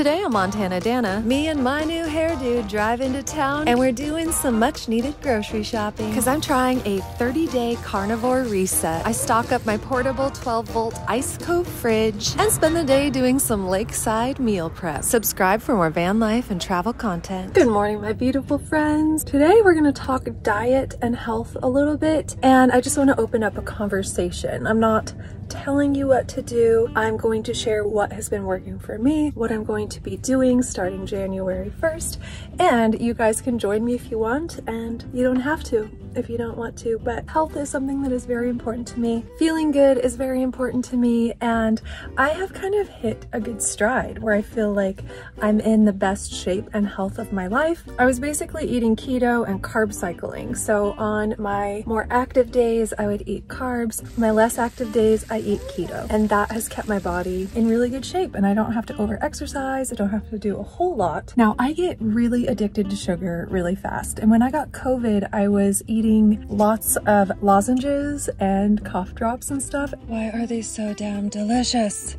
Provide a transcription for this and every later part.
Today on Montana Danna, me and my new hairdo drive into town and we're doing some much needed grocery shopping because I'm trying a 30 day carnivore reset. I stock up my portable 12 volt Iceco fridge and spend the day doing some lakeside meal prep. Subscribe for more van life and travel content. Good morning, my beautiful friends. Today we're going to talk diet and health a little bit and I just want to open up a conversation. I'm not telling you what to do. I'm going to share what has been working for me, what I'm going to be doing starting January 1st, and you guys can join me if you want, and you don't have to if you don't want to, but health is something that is very important to me. Feeling good is very important to me, and I have kind of hit a good stride where I feel like I'm in the best shape and health of my life. I was basically eating keto and carb cycling, so on my more active days, I would eat carbs. My less active days, I eat keto, and that has kept my body in really good shape, and I don't have to over-exercise, I don't have to do a whole lot. Now, I get really addicted to sugar really fast, and when I got COVID, I was eating eating lots of lozenges and cough drops and stuff. Why are they so damn delicious?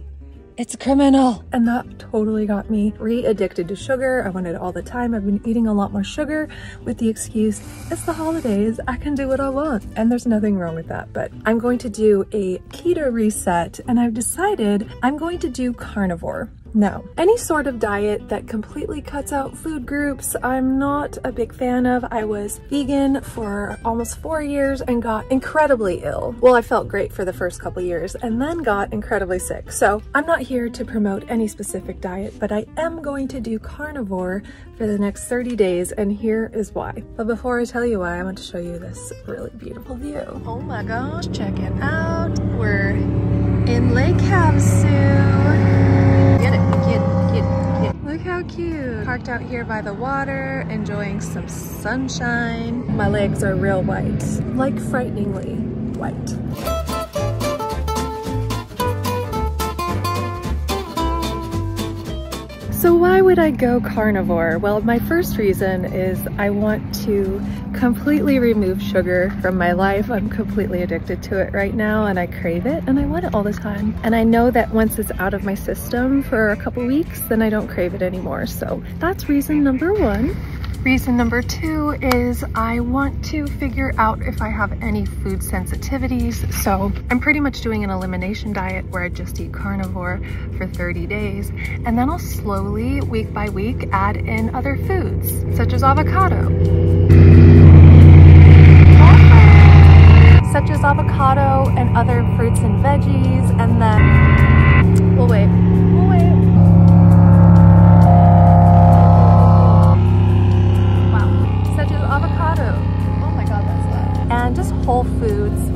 It's criminal. And that totally got me re-addicted to sugar. I wanted it all the time. I've been eating a lot more sugar with the excuse, it's the holidays, I can do what I want. And there's nothing wrong with that, but I'm going to do a keto reset and I've decided I'm going to do carnivore. No. Any sort of diet that completely cuts out food groups, I'm not a big fan of. I was vegan for almost four years and got incredibly ill. Well, I felt great for the first couple years and then got incredibly sick. So I'm not here to promote any specific diet, but I am going to do carnivore for the next 30 days and here is why. But before I tell you why, I want to show you this really beautiful view. Oh my gosh, check it out. We're in Lake Havasu. Get it, get, get, get. Look how cute. Parked out here by the water, enjoying some sunshine. My legs are real white, like frighteningly white. So why would I go carnivore? Well, my first reason is I want to completely remove sugar from my life. I'm completely addicted to it right now and I crave it and I want it all the time. And I know that once it's out of my system for a couple weeks, then I don't crave it anymore. So that's reason number one. Reason number two is I want to figure out if I have any food sensitivities. So I'm pretty much doing an elimination diet where I just eat carnivore for 30 days. And then I'll slowly, week by week, add in other foods, such as avocado. Such as avocado and other fruits and veggies. And then, we'll wait.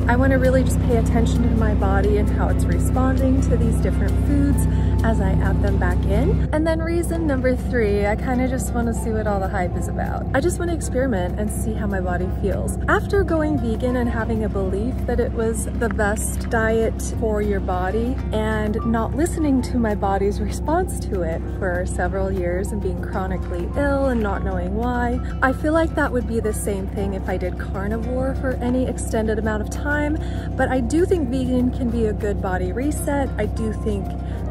I want to really just pay attention to my body and how it's responding to these different foods as I add them back in. And then reason number three, I kind of just want to see what all the hype is about. I just want to experiment and see how my body feels. After going vegan and having a belief that it was the best diet for your body and not listening to my body's response to it for several years and being chronically ill and not knowing why, I feel like that would be the same thing if I did carnivore for any extended amount of time. But I do think vegan can be a good body reset. I do think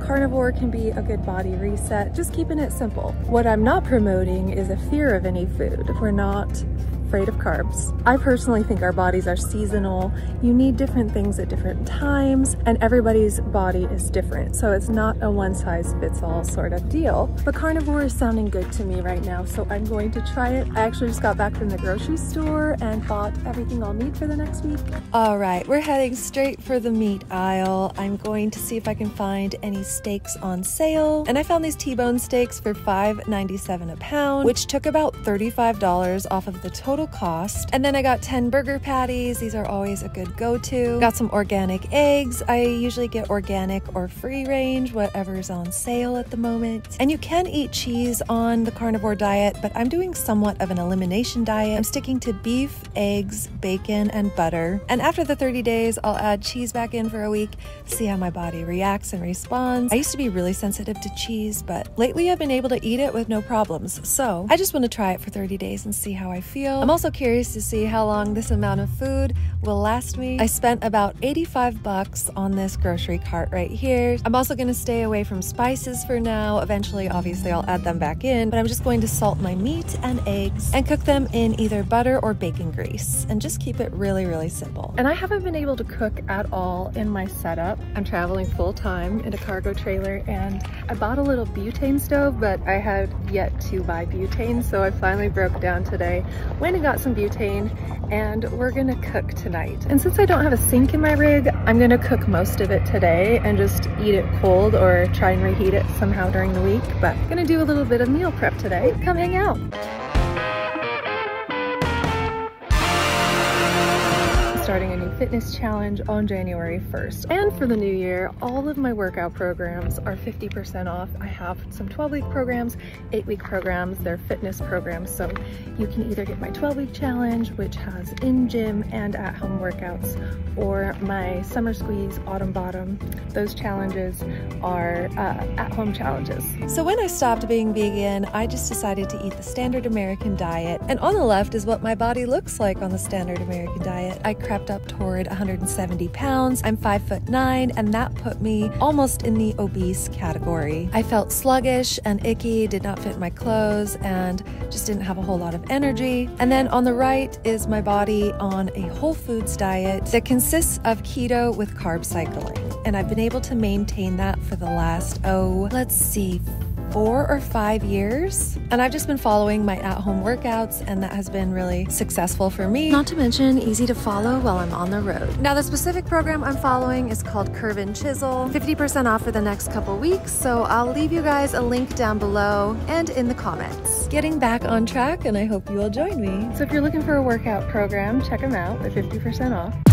carnivore can be a good body reset, just keeping it simple. What I'm not promoting is a fear of any food. We're not afraid of carbs. I personally think our bodies are seasonal. You need different things at different times and everybody's body is different. So it's not a one size fits all sort of deal. But carnivore is sounding good to me right now. So I'm going to try it. I actually just got back from the grocery store and bought everything I'll need for the next week. All right, we're heading straight for the meat aisle. I'm going to see if I can find any steaks on sale. And I found these T-bone steaks for $5.97 a pound, which took about $35 off of the total total cost. And then I got 10 burger patties. These are always a good go-to. Got some organic eggs. I usually get organic or free range, whatever's on sale at the moment. And you can eat cheese on the carnivore diet, but I'm doing somewhat of an elimination diet. I'm sticking to beef, eggs, bacon, and butter. And after the 30 days, I'll add cheese back in for a week, see how my body reacts and responds. I used to be really sensitive to cheese, but lately I've been able to eat it with no problems. So I just want to try it for 30 days and see how I feel. I'm also curious to see how long this amount of food will last me. I spent about 85 bucks on this grocery cart right here. I'm also gonna stay away from spices for now. Eventually, obviously, I'll add them back in, but I'm just going to salt my meat and eggs and cook them in either butter or bacon grease and just keep it really, really simple. And I haven't been able to cook at all in my setup. I'm traveling full time in a cargo trailer and I bought a little butane stove, but I had yet to buy butane. So I finally broke down today, went and got some butane and we're gonna cook tonight. And since I don't have a sink in my rig, I'm gonna cook most of it today and just eat it cold or try and reheat it somehow during the week. But I'm gonna do a little bit of meal prep today. Come hang out. Fitness challenge on January 1st. And for the new year, all of my workout programs are 50% off. I have some 12 week programs, eight week programs, they're fitness programs. So you can either get my 12 week challenge, which has in gym and at home workouts, or my summer squeeze, autumn bottom. Those challenges are uh, at home challenges. So when I stopped being vegan, I just decided to eat the standard American diet. And on the left is what my body looks like on the standard American diet. I crept up toward 170 pounds. I'm five foot nine, and that put me almost in the obese category. I felt sluggish and icky, did not fit my clothes, and just didn't have a whole lot of energy. And then on the right is my body on a whole foods diet that consists of keto with carb cycling. And I've been able to maintain that for the last, oh, let's see, four or five years. And I've just been following my at home workouts, and that has been really successful for me. Not to mention, easy to follow while I'm on the road. Now, the specific program I'm following is called Curve and Chisel, 50% off for the next couple weeks. So I'll leave you guys a link down below and in the comments. Getting back on track, and I hope you will join me. So if you're looking for a workout program, check them out. They're 50% off.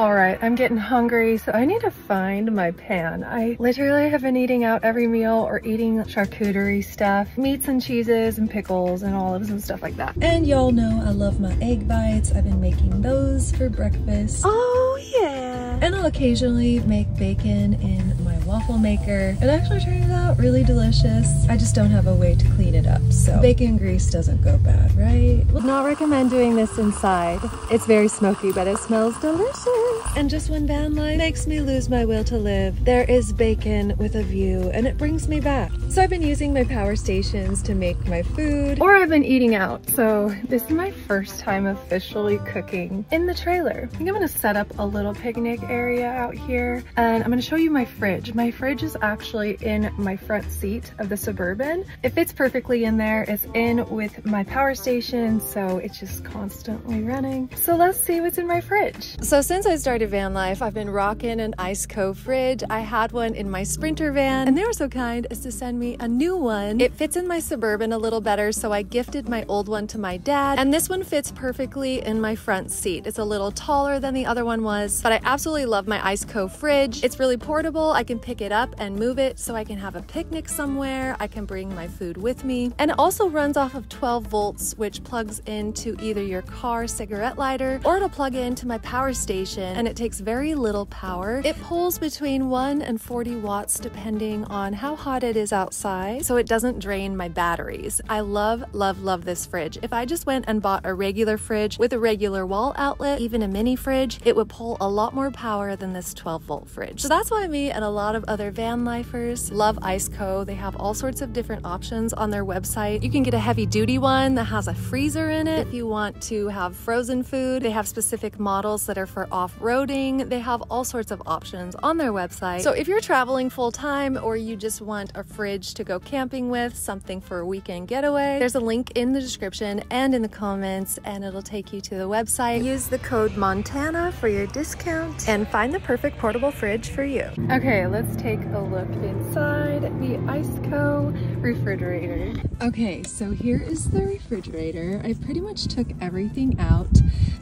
All right, I'm getting hungry, so I need to find my pan. I literally have been eating out every meal or eating charcuterie stuff, meats and cheeses and pickles and olives and stuff like that. And y'all know I love my egg bites. I've been making those for breakfast. Oh yeah. And I'll occasionally make bacon in my waffle maker. It actually turns out really delicious. I just don't have a way to clean it up, so bacon grease doesn't go bad, right? Would not recommend doing this inside. It's very smoky, but it smells delicious. And just when van life makes me lose my will to live, there is bacon with a view and it brings me back. So I've been using my power stations to make my food. Or I've been eating out. So this is my first time officially cooking in the trailer. I think I'm gonna set up a little picnic area out here and I'm gonna show you my fridge. My fridge is actually in my front seat of the Suburban. It fits perfectly in there. It's in with my power station, so it's just constantly running. So let's see what's in my fridge. So since I started van life, I've been rocking an Iceco fridge. I had one in my Sprinter van, and they were so kind as to send me a new one. It fits in my Suburban a little better, so I gifted my old one to my dad, and this one fits perfectly in my front seat. It's a little taller than the other one was, but I absolutely love my Iceco fridge. It's really portable. I can pick it up and move it so I can have a picnic somewhere. I can bring my food with me. And it also runs off of 12 volts, which plugs into either your car cigarette lighter or it'll plug into my power station and it takes very little power. It pulls between 1 and 40 watts depending on how hot it is outside, so it doesn't drain my batteries. I love, love, love this fridge. If I just went and bought a regular fridge with a regular wall outlet, even a mini fridge, it would pull a lot more power than this 12 volt fridge. So that's why me and a lot of other van lifers love Iceco. They have all sorts of different options on their website. You can get a heavy duty one that has a freezer in it if you want to have frozen food. They have specific models that are for off-roading. They have all sorts of options on their website. So if you're traveling full time or you just want a fridge to go camping with, something for a weekend getaway, there's a link in the description and in the comments and it'll take you to the website. Use the code Montana for your discount and find the perfect portable fridge for you. Okay, let's take a look inside the Iceco refrigerator. Okay, so here is the refrigerator. I pretty much took everything out,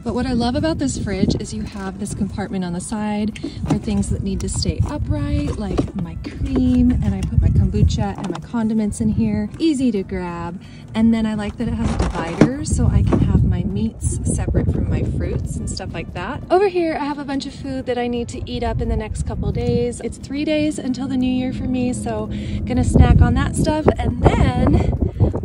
but what I love about this fridge is you have this compartment on the side for things that need to stay upright, like my cream, and I put my kombucha and my condiments in here. Easy to grab. And then I like that it has a divider so I can have my meats separate from my fruits and stuff like that. Over here, I have a bunch of food that I need to eat up in the next couple days. It's three days until the new year for me, so gonna snack on that stuff. And then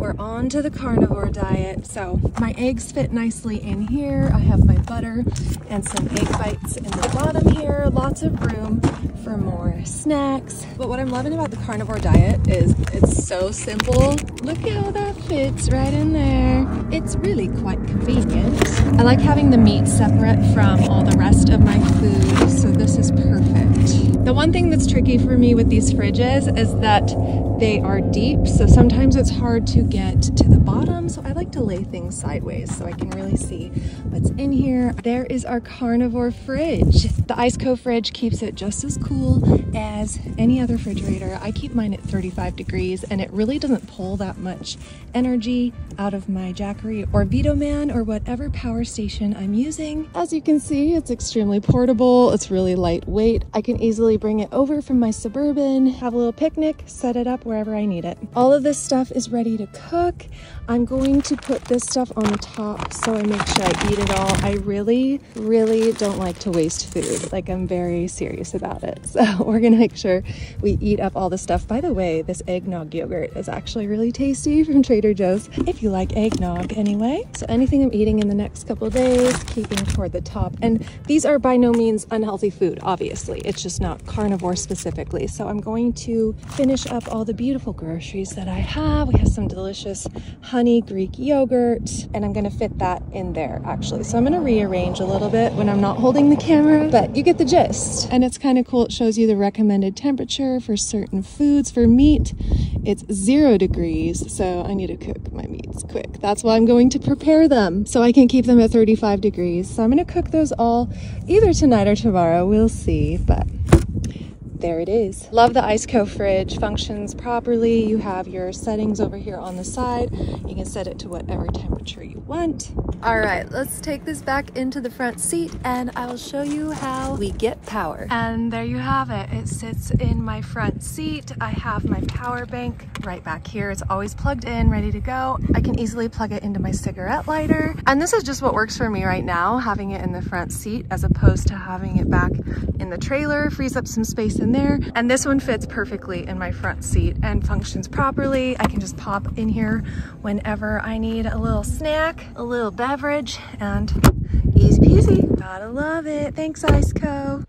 we're on to the carnivore diet. So my eggs fit nicely in here. I have my butter and some egg bites in the bottom here. Lots of room for more snacks. But what I'm loving about the carnivore diet is it's so simple. Look how that fits right in there. It's really quite convenient. I like having the meat separate from all the rest of my food, so this is perfect. The one thing that's tricky for me with these fridges is that they are deep, so sometimes it's hard to get to the bottom. So I like to lay things sideways so I can really see what's in here. There is our carnivore fridge. The Iceco fridge keeps it just as cool as any other refrigerator. I keep mine at 35 degrees and it really doesn't pull that much energy out of my Jackery or Vitoman or whatever power station I'm using. As you can see, it's extremely portable. It's really lightweight. I can easily bring it over from my Suburban, have a little picnic, set it up wherever I need it. All of this stuff is ready to cook. I'm going to put this stuff on the top so I make sure I eat it all. I really, really don't like to waste food. Like I'm very serious about it. So we're gonna make sure we eat up all the stuff. By the way, this eggnog yogurt is actually really tasty from Trader Joe's, if you like eggnog anyway. So anything I'm eating in the next couple days, keeping toward the top. And these are by no means unhealthy food, obviously. It's just not carnivore specifically. So I'm going to finish up all the beautiful groceries that I have. We have some delicious honey Greek yogurt, and I'm gonna fit that in there actually. So I'm gonna rearrange a little bit when I'm not holding the camera, but you get the gist. And it's kind of cool. It shows you the recommended temperature for certain foods. For meat, it's zero degrees, so I need to cook my meats quick. That's why I'm going to prepare them so I can keep them at 35 degrees. So I'm gonna cook those all either tonight or tomorrow. We'll see, but there it is. Love the Iceco fridge, functions properly. You have your settings over here on the side. You can set it to whatever temperature you want. All right, let's take this back into the front seat and I will show you how we get power. And there you have it. It sits in my front seat. I have my power bank right back here. It's always plugged in, ready to go. I can easily plug it into my cigarette lighter. And this is just what works for me right now, having it in the front seat as opposed to having it back in the trailer, frees up some space in there. And this one fits perfectly in my front seat and functions properly. I can just pop in here whenever I need a little snack, a little beverage, and easy peasy. Gotta love it. Thanks, Iceco.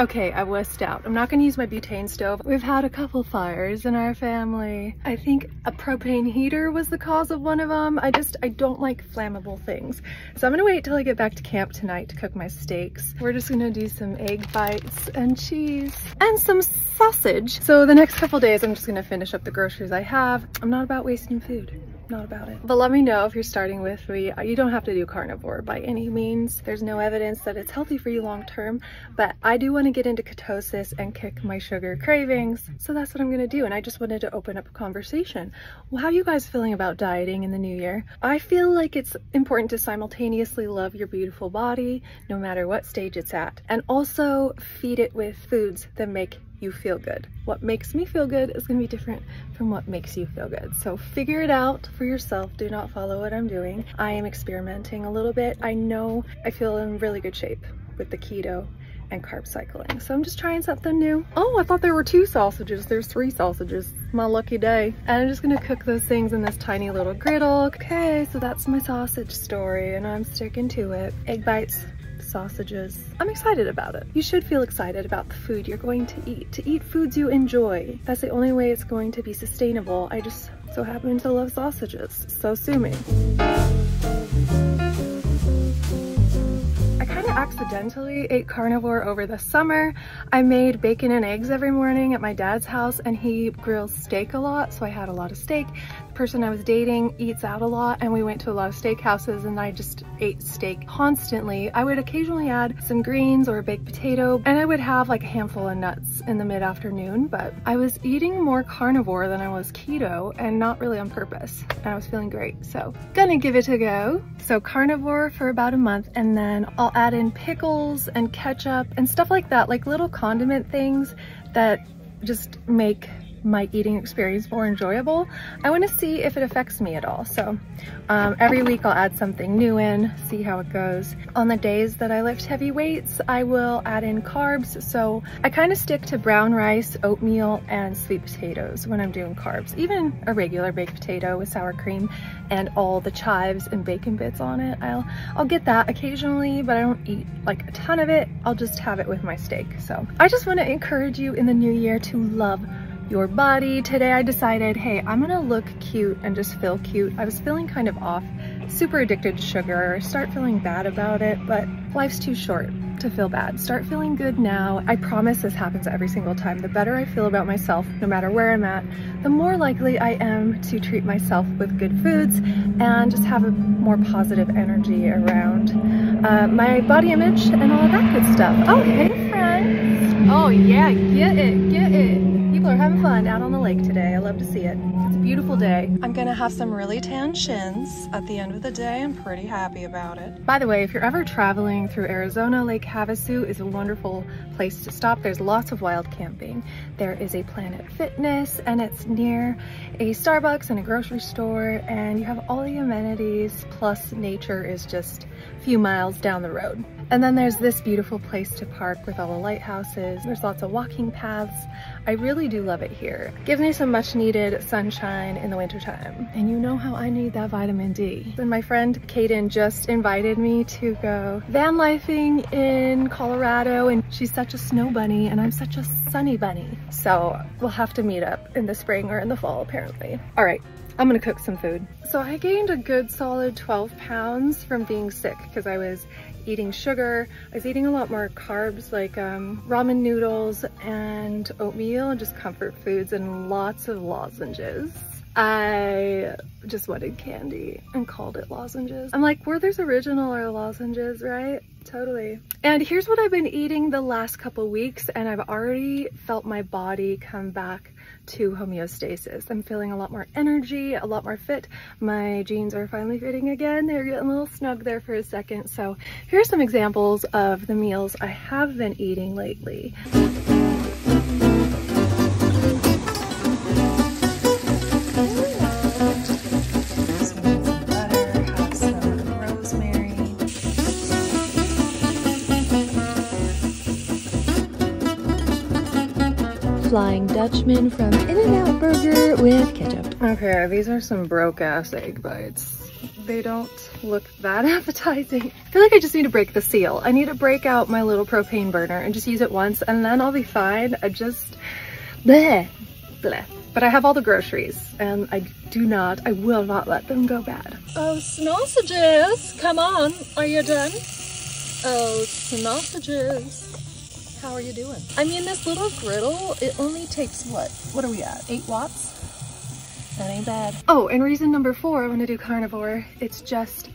Okay, I wussed out. I'm not gonna use my butane stove. We've had a couple fires in our family. I think a propane heater was the cause of one of them. I just, I don't like flammable things. So I'm gonna wait till I get back to camp tonight to cook my steaks. We're just gonna do some egg bites and cheese and some sausage. So the next couple days, I'm just gonna finish up the groceries I have. I'm not about wasting food not about it. But let me know if you're starting with me. You don't have to do carnivore by any means. There's no evidence that it's healthy for you long term, but I do want to get into ketosis and kick my sugar cravings. So that's what I'm going to do. And I just wanted to open up a conversation. Well, how are you guys feeling about dieting in the new year? I feel like it's important to simultaneously love your beautiful body, no matter what stage it's at, and also feed it with foods that make you feel good. What makes me feel good is gonna be different from what makes you feel good. So figure it out for yourself. Do not follow what I'm doing. I am experimenting a little bit. I know I feel in really good shape with the keto and carb cycling. So I'm just trying something new. Oh, I thought there were two sausages. There's three sausages. My lucky day. And I'm just gonna cook those things in this tiny little griddle. Okay, so that's my sausage story and I'm sticking to it. Egg bites, sausages. I'm excited about it. You should feel excited about the food you're going to eat. To eat foods you enjoy. That's the only way it's going to be sustainable. I just so happen to love sausages, so sue me. I kind of accidentally ate carnivore over the summer. I made bacon and eggs every morning at my dad's house and he grills steak a lot, so I had a lot of steak person I was dating eats out a lot and we went to a lot of steakhouses and I just ate steak constantly. I would occasionally add some greens or a baked potato and I would have like a handful of nuts in the mid-afternoon, but I was eating more carnivore than I was keto and not really on purpose. And I was feeling great, so gonna give it a go. So carnivore for about a month and then I'll add in pickles and ketchup and stuff like that, like little condiment things that just make my eating experience more enjoyable, I want to see if it affects me at all. So um, every week I'll add something new in, see how it goes. On the days that I lift heavy weights, I will add in carbs. So I kind of stick to brown rice, oatmeal, and sweet potatoes when I'm doing carbs. Even a regular baked potato with sour cream and all the chives and bacon bits on it. I'll, I'll get that occasionally, but I don't eat like a ton of it. I'll just have it with my steak. So I just want to encourage you in the new year to love your body. Today I decided, hey, I'm gonna look cute and just feel cute. I was feeling kind of off, super addicted to sugar, start feeling bad about it, but life's too short to feel bad. Start feeling good now. I promise this happens every single time. The better I feel about myself, no matter where I'm at, the more likely I am to treat myself with good foods and just have a more positive energy around uh, my body image and all that good stuff. Oh, hey friends. Oh yeah, get it, get it. People are having fun out on the lake today. I love to see it. It's a beautiful day. I'm gonna have some really tan shins at the end of the day. I'm pretty happy about it. By the way, if you're ever traveling through Arizona, Lake Havasu is a wonderful place to stop. There's lots of wild camping. There is a Planet Fitness and it's near a Starbucks and a grocery store and you have all the amenities plus nature is just a few miles down the road. And then there's this beautiful place to park with all the lighthouses. There's lots of walking paths. I really do love it here. Gives me some much needed sunshine in the wintertime. And you know how I need that vitamin D. And my friend Kaden just invited me to go van lifing in Colorado and she's such a snow bunny and I'm such a sunny bunny. So we'll have to meet up in the spring or in the fall apparently. All right, I'm gonna cook some food. So I gained a good solid 12 pounds from being sick because I was eating sugar. I was eating a lot more carbs like um, ramen noodles and oatmeal and just comfort foods and lots of lozenges. I just wanted candy and called it lozenges. I'm like, Werther's Original are lozenges, right? Totally. And here's what I've been eating the last couple weeks and I've already felt my body come back to homeostasis. I'm feeling a lot more energy, a lot more fit. My jeans are finally fitting again. They're getting a little snug there for a second. So here's some examples of the meals I have been eating lately. Flying Dutchman from In-N-Out Burger with ketchup. Okay, these are some broke ass egg bites. They don't look that appetizing. I feel like I just need to break the seal. I need to break out my little propane burner and just use it once and then I'll be fine. I just, bleh, bleh. But I have all the groceries and I do not, I will not let them go bad. Oh, sausages, come on, are you done? Oh, sausages. How are you doing? I mean, this little griddle, it only takes what? What are we at? Eight watts? That ain't bad. Oh, and reason number four, I want to do carnivore. It's just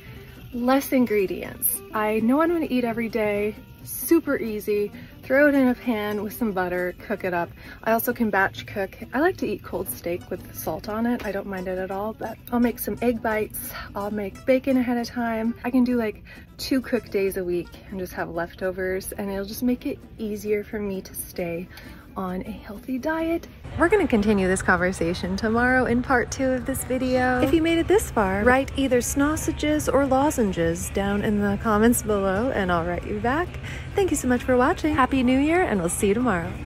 less ingredients. I know I'm to eat every day super easy. Throw it in a pan with some butter, cook it up. I also can batch cook. I like to eat cold steak with salt on it. I don't mind it at all, but I'll make some egg bites. I'll make bacon ahead of time. I can do like two cook days a week and just have leftovers and it'll just make it easier for me to stay on a healthy diet. We're going to continue this conversation tomorrow in part two of this video. If you made it this far, write either sausages or lozenges down in the comments below and I'll write you back. Thank you so much for watching. Happy New Year and we'll see you tomorrow.